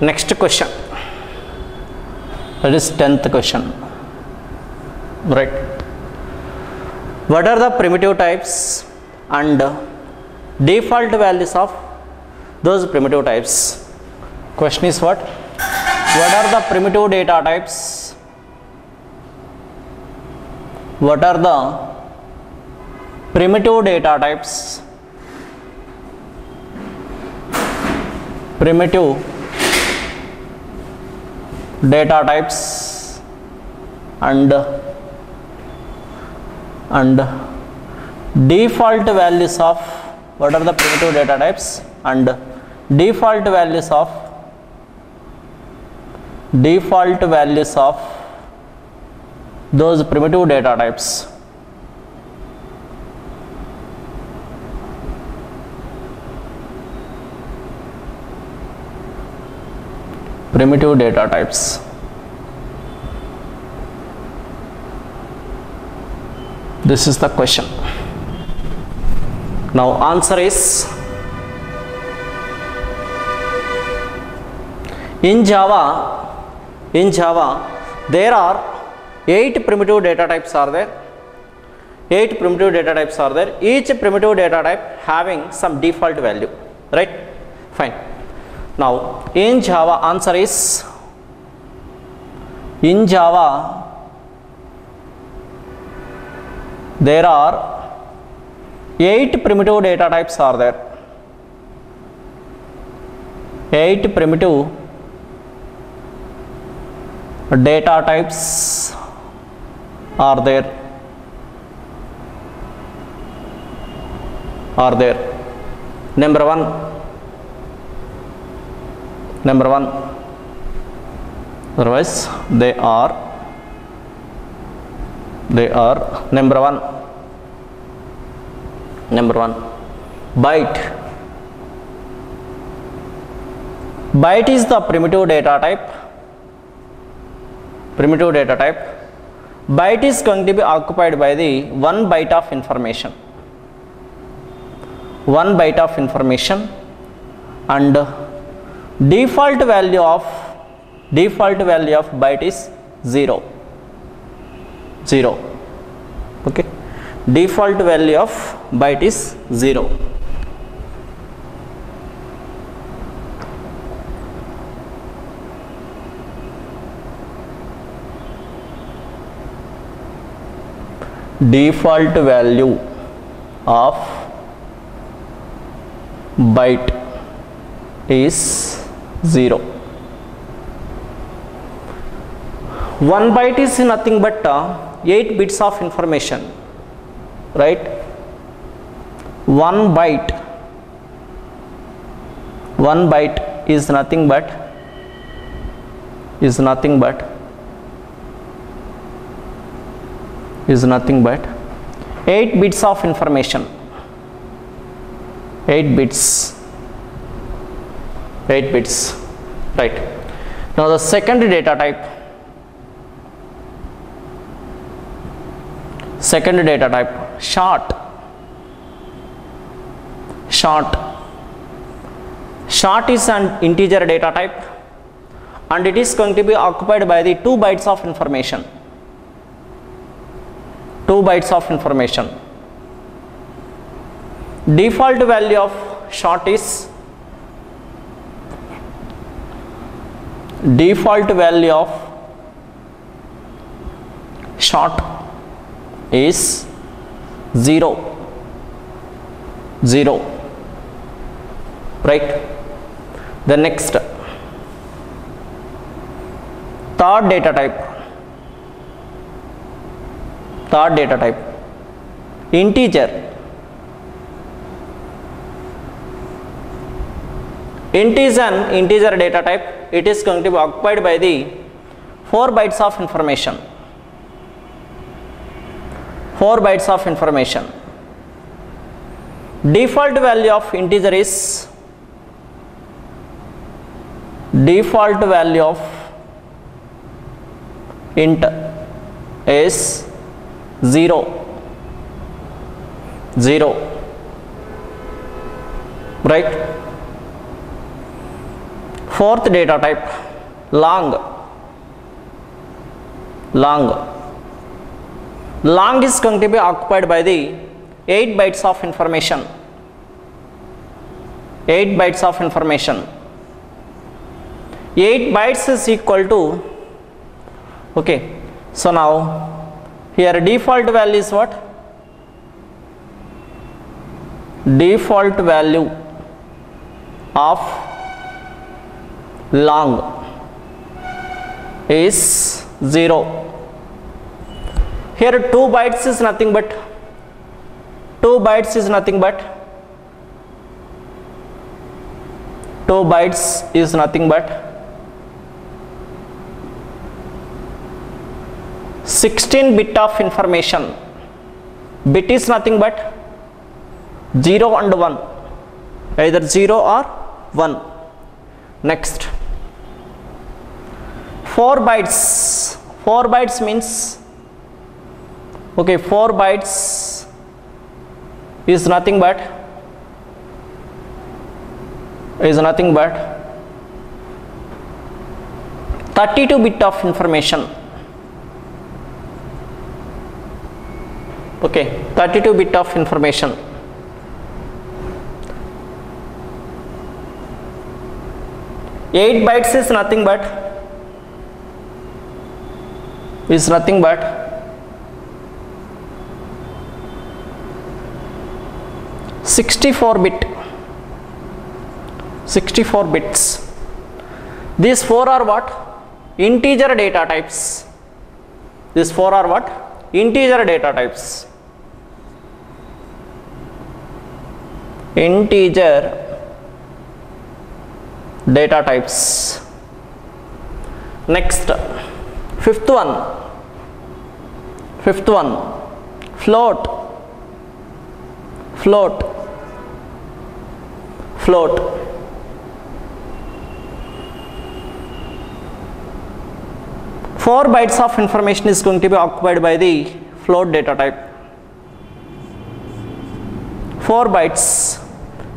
next question. That is 10th question. Right. What are the primitive types and default values of those primitive types? Question is what? What are the primitive data types? What are the primitive data types? Primitive data types and and default values of what are the primitive data types? And default values of default values of those primitive data types primitive data types. This is the question. Now answer is in java in java there are eight primitive data types are there. Eight primitive data types are there. Each primitive data type having some default value right? Fine now in java answer is in java there are eight primitive data types are there eight primitive data types are there are there number one number one. Otherwise they are. They are. Number one. Number one. Byte. Byte is the primitive data type. Primitive data type. Byte is going to be occupied by the one byte of information. One byte of information and default value of default value of byte is 0 0 okay. Default value of byte is 0 default value of byte is 0 1 byte is nothing but uh, 8 bits of information right? 1 byte 1 byte is nothing but is nothing but is nothing but 8 bits of information. 8 bits 8 bits right? Now the second data type second data type short short short is an integer data type and it is going to be occupied by the 2 bytes of information. 2 bytes of information. Default value of short is default value of short is 0 0 right? The next third data type. Third data type. Integer. Int is an integer data type it is going to be occupied by the 4 bytes of information. 4 bytes of information. Default value of integer is default value of int is 0 0 right fourth data type long. Long. Long is going to be occupied by the 8 bytes of information. 8 bytes of information. 8 bytes is equal to okay so now here default value is what? Default value of long is 0 here 2 bytes is nothing but 2 bytes is nothing but 2 bytes is nothing but 16 bit of information. Bit is nothing but 0 and 1 either 0 or 1 next 4 bytes. 4 bytes means okay 4 bytes is nothing but is nothing but 32 bit of information. Okay 32 bit of information. Eight bytes is nothing but is nothing but Sixty-four bit, sixty-four bits. These four are what? Integer data types. These four are what? Integer data types. Integer data types. Next, fifth one. Fifth one, float. Float. Float. Four bytes of information is going to be occupied by the float data type. Four bytes.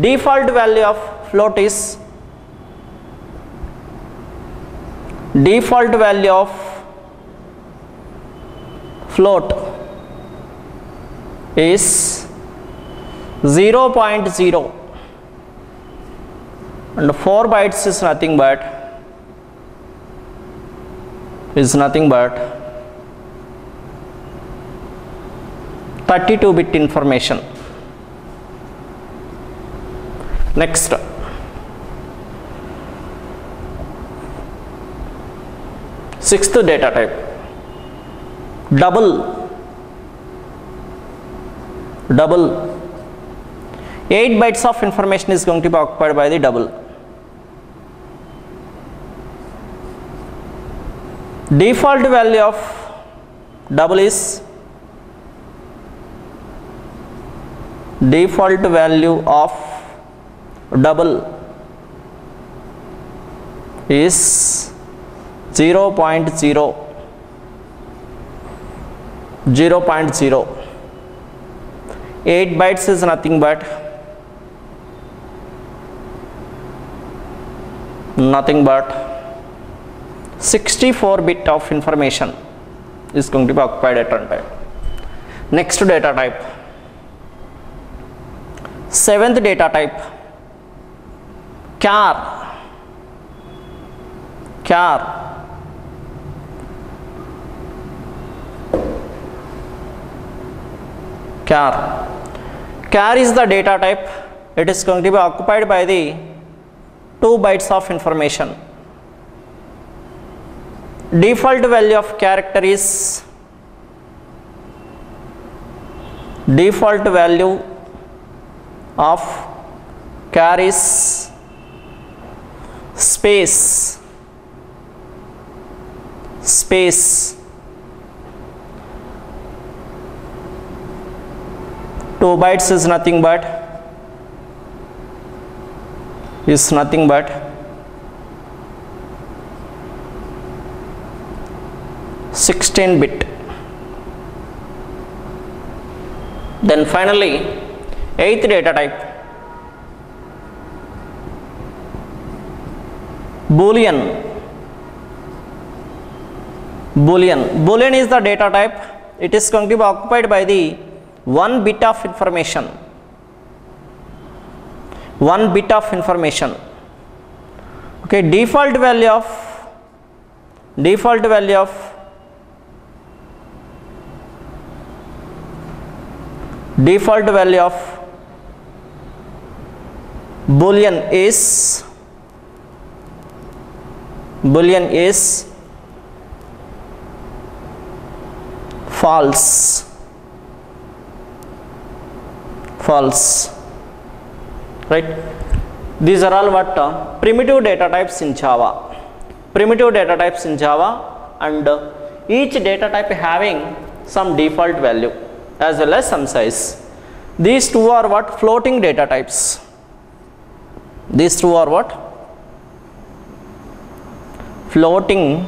Default value of float is default value of float is 0.0 and 4 bytes is nothing but is nothing but 32 bit information. Next. Sixth data type double. Double. 8 bytes of information is going to be occupied by the double. Default value of double is default value of double is 0.0 0.0 8 bytes is nothing but nothing but 64 bit of information is going to be occupied at runtime next data type seventh data type char char char char is the data type. It is going to be occupied by the 2 bytes of information. Default value of character is default value of char is space. Space two bytes is nothing but is nothing but sixteen bit. Then finally eighth data type boolean. Boolean. Boolean is the data type. It is going to be occupied by the one bit of information. One bit of information. Okay default value of default value of default value of boolean is boolean is false false. Right? These are all what uh, primitive data types in java. Primitive data types in java and uh, each data type having some default value as well as some size. These two are what? Floating data types. These two are what? Floating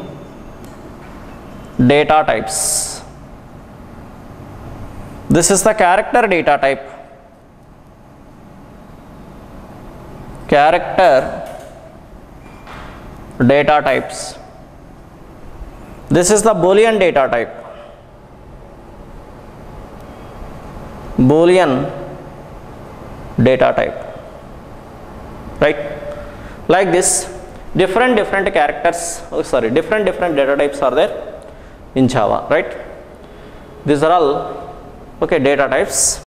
data types. This is the character data type character data types. This is the boolean data type. Boolean data type. Right? Like this different different characters oh sorry different different data types are there in java right? These are all okay data types